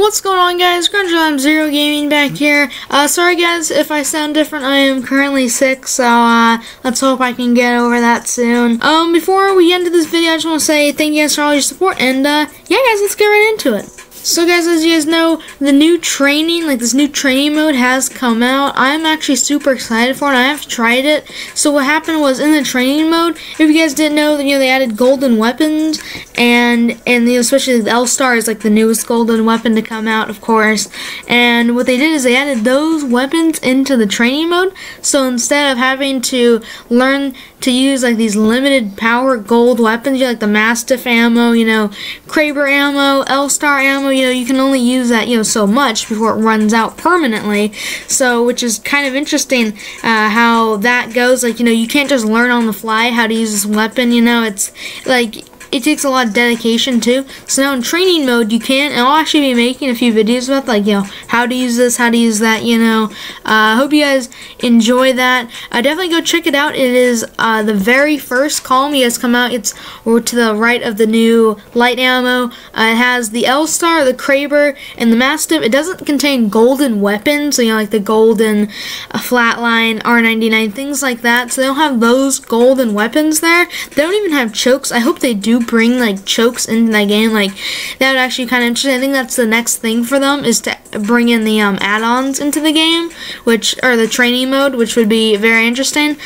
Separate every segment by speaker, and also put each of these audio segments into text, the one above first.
Speaker 1: What's going on guys? Grunge Zero Gaming back here. Uh, sorry guys if I sound different, I am currently sick, so uh, let's hope I can get over that soon. Um, before we get into this video, I just want to say thank you guys for all your support, and uh, yeah guys, let's get right into it. So guys, as you guys know, the new training, like this new training mode has come out. I'm actually super excited for it. I have tried it. So what happened was in the training mode, if you guys didn't know, you know, they added golden weapons and, and you know, especially the L-Star is like the newest golden weapon to come out, of course. And what they did is they added those weapons into the training mode. So instead of having to learn to use like these limited power gold weapons, you know, like the Mastiff ammo, you know, Kraber ammo, L-Star ammo, you know, you can only use that, you know, so much before it runs out permanently. So, which is kind of interesting uh, how that goes. Like, you know, you can't just learn on the fly how to use this weapon, you know, it's like it takes a lot of dedication too. So now in training mode, you can, and I'll actually be making a few videos about like, you know, how to use this, how to use that, you know. I uh, hope you guys enjoy that. Uh, definitely go check it out. It is uh, the very first column you guys come out. It's to the right of the new light ammo. Uh, it has the L-Star, the Kraber, and the Mastiff. It doesn't contain golden weapons, so you know, like the golden uh, flatline, R99, things like that. So they don't have those golden weapons there. They don't even have chokes. I hope they do bring like chokes into that game, like that would actually kind of interesting. I think that's the next thing for them is to bring in the um, add-ons into the game, which or the training mode, which would be very interesting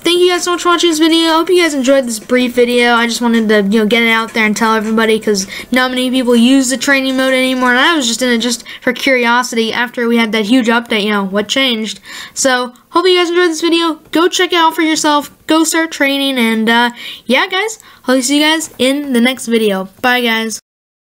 Speaker 1: thank you guys so much for watching this video. I hope you guys enjoyed this brief video. I just wanted to, you know, get it out there and tell everybody because not many people use the training mode anymore. And I was just in it just for curiosity after we had that huge update, you know, what changed. So, hope you guys enjoyed this video. Go check it out for yourself. Go start training. And, uh, yeah, guys, I'll see you guys in the next video. Bye, guys.